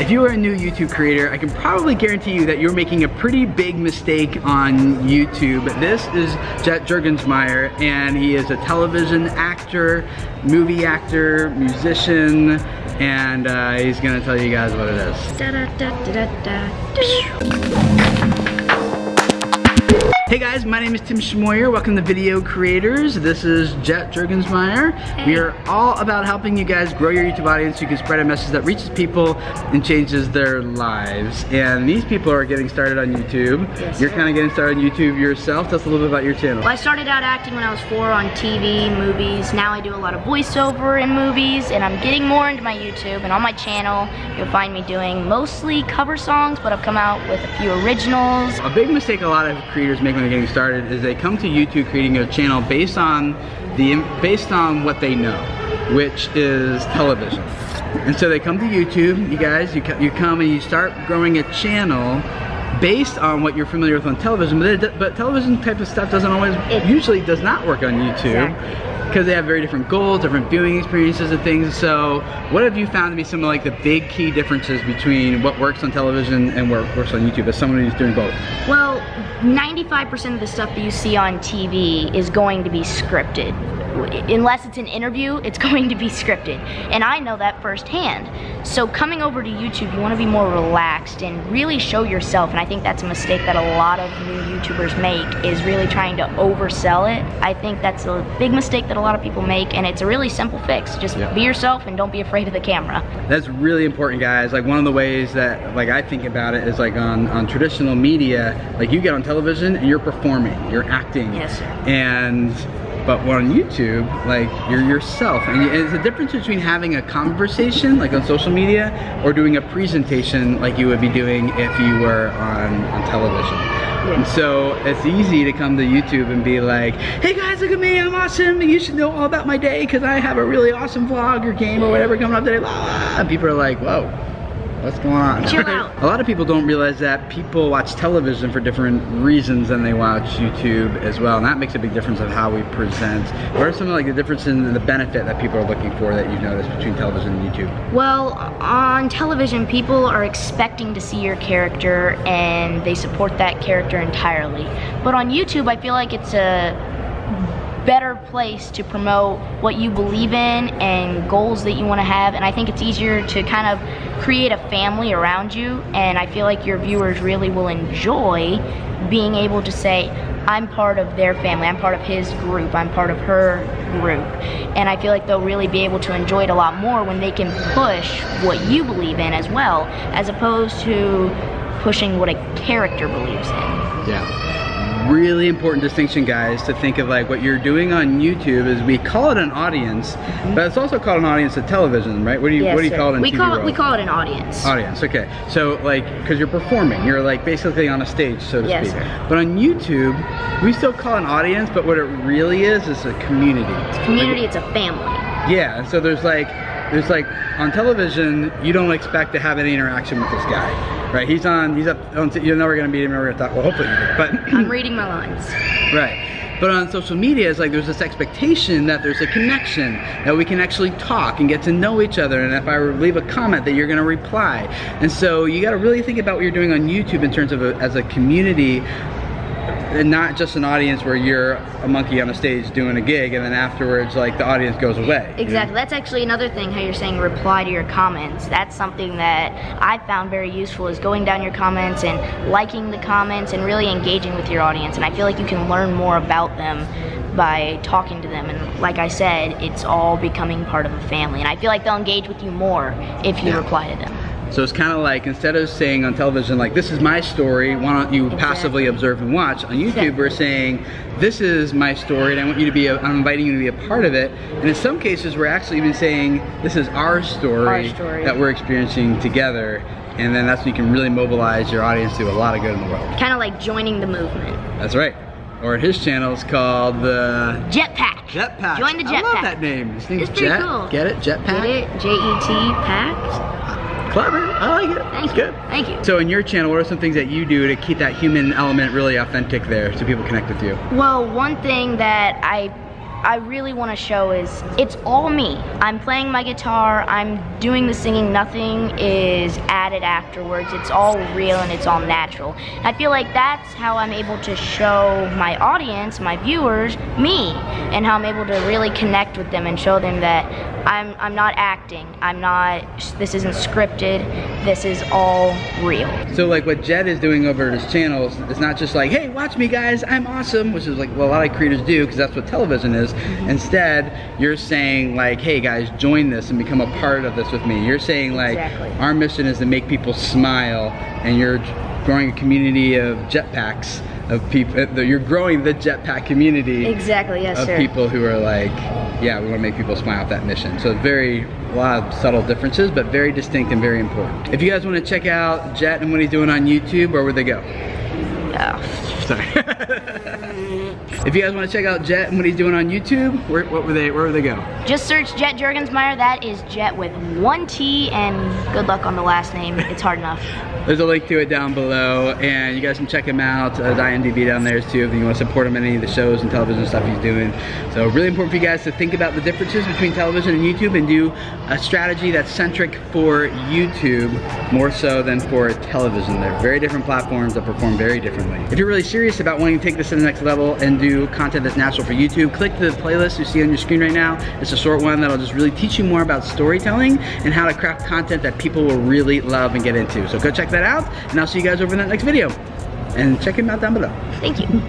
If you are a new YouTube creator, I can probably guarantee you that you're making a pretty big mistake on YouTube. This is Jet Jurgensmeyer, and he is a television actor, movie actor, musician, and uh, he's gonna tell you guys what it is. Da, da, da, Hey guys, my name is Tim Schmoyer. Welcome to Video Creators. This is Jet Jurgensmeyer. Hey. We are all about helping you guys grow your YouTube audience so you can spread a message that reaches people and changes their lives. And these people are getting started on YouTube. Yes, You're kind of getting started on YouTube yourself. Tell us a little bit about your channel. Well, I started out acting when I was four on TV, movies. Now I do a lot of voiceover in movies, and I'm getting more into my YouTube. And on my channel, you'll find me doing mostly cover songs, but I've come out with a few originals. A big mistake a lot of creators make when they're getting started is they come to YouTube creating a channel based on the based on what they know, which is television. And so they come to YouTube, you guys, you, you come and you start growing a channel based on what you're familiar with on television, but, it, but television type of stuff doesn't always, It- usually does not work on YouTube. Exactly. Because they have very different goals, different viewing experiences and things. So what have you found to be some of like the big key differences between what works on television and what works on YouTube as someone who's doing both? Well, 95% of the stuff that you see on TV is going to be scripted. Unless it's an interview, it's going to be scripted. And I know that firsthand. So coming over to YouTube, you want to be more relaxed and really show yourself. And I think that's a mistake that a lot of new YouTubers make is really trying to oversell it. I think that's a big mistake that a lot of people make and it's a really simple fix. Just Yeah. be yourself and don't be afraid of the camera. That's really important, guys. Like one of the ways that like I think about it is like on on traditional media, like you get on television and you're performing, you're acting, Yes, sir. and but on YouTube, like you're yourself, and it's the difference between having a conversation like on social media or doing a presentation like you would be doing if you were on on television. And so it's easy to come to YouTube and be like, hey guys, look at me, I'm awesome, and you should know all about my day because I have a really awesome vlog or game or whatever coming up today. Blah, blah. And people are like, whoa, what's going on? Chill out. a lot of people don't realize that people watch television for different reasons than they watch YouTube as well, and that makes a big difference of how we present. What are some of like the differences in the benefit that people are looking for that you've noticed between television and YouTube? Well, on television, people are expecting to see your character and they support that character entirely. But on YouTube, I feel like it's a better place to promote what you believe in and goals that you want to have. And I think it's easier to kind of create a family around you. And I feel like your viewers really will enjoy being able to say, I'm part of their family, I'm part of his group, I'm part of her group. And I feel like they'll really be able to enjoy it a lot more when they can push what you believe in as well, as opposed to pushing what a character believes in. Yeah. Really important distinction, guys, to think of like what you're doing on YouTube is we call it an audience, mm-hmm. but it's also called an audience of television, right? What do you Yes, what do you sir. call it we TV call it, we call it an audience. Audience, okay. So like, cause you're performing, you're like basically on a stage, so to Yes, speak. But on YouTube, we still call an audience, but what it really is is a community. Community, it's a family. Yeah, so there's like, there's like, on television, you don't expect to have any interaction with this guy, right? He's on, he's up, on, you're never gonna meet him, never gonna talk, well hopefully you do, but I'm reading my lines. Right. But on social media, it's like there's this expectation that there's a connection, that we can actually talk and get to know each other, and if I leave a comment, that you're gonna reply. And so you gotta really think about what you're doing on YouTube in terms of a, as a community, and not just an audience where you're a monkey on a stage doing a gig, and then afterwards, like the audience goes away. you know? Exactly. That's actually another thing how you're saying reply to your comments. That's something that I found very useful is going down your comments and liking the comments and really engaging with your audience. And I feel like you can learn more about them by talking to them. And like I said, it's all becoming part of a family. And I feel like they'll engage with you more if you Yeah. reply to them. So it's kind of like instead of saying on television like this is my story, why don't you Exactly. passively observe and watch? On YouTube, Exactly. we're saying this is my story, and I want you to be. A, I'm inviting you to be a part of it. And in some cases, we're actually even saying this is our story, Our story. that we're experiencing together. And then that's when you can really mobilize your audience to do a lot of good in the world. Kind of like joining the movement. That's right. Or his channel is called the Jetpack. Jetpack. Join the Jetpack. I love that name. His name's It's pretty Jet. cool. Get it? Jetpack. Get it? J E T pack. Clever. I like it. Thank it's you. good. Thank you. So in your channel, what are some things that you do to keep that human element really authentic there so people connect with you? Well, one thing that I I really want to show is it's all me. I'm playing my guitar, I'm doing the singing, nothing is added afterwards. It's all real and it's all natural. I feel like that's how I'm able to show my audience, my viewers, me, and how I'm able to really connect with them and show them that I'm, I'm not acting. I'm not, this isn't scripted. This is all real. So like what Jet is doing over his channels, it's not just like, hey, watch me guys, I'm awesome, which is like what a lot of creators do because that's what television is. Mm-hmm. Instead, you're saying like, hey guys, join this and become a part of this with me. You're saying like, exactly. our mission is to make people smile and you're growing a community of jetpacks of people. Uh, you're growing the jetpack community. Exactly. Yes, of sir. people who are like, yeah, we want to make people smile at that mission. So very a lot of subtle differences, but very distinct and very important. If you guys want to check out Jet and what he's doing on YouTube, where would they go? Oh. Sorry. if you guys want to check out Jet and what he's doing on YouTube, where, what were they, where would they go? Just search Jet Jurgensmeyer. That is Jet with one T, and good luck on the last name. It's hard enough. There's a link to it down below, and you guys can check him out. Uh, IMDb down there too if you want to support him in any of the shows and television stuff he's doing. So really important for you guys to think about the differences between television and YouTube and do a strategy that's centric for YouTube more so than for television. They're very different platforms that perform very differently. If you're really serious about wanting to take this to the next level and do content that's natural for YouTube, click the playlist you see on your screen right now. It's a short one that'll just really teach you more about storytelling and how to craft content that people will really love and get into. So go check that out, and I'll see you guys over in that next video. And check him out down below. Thank you.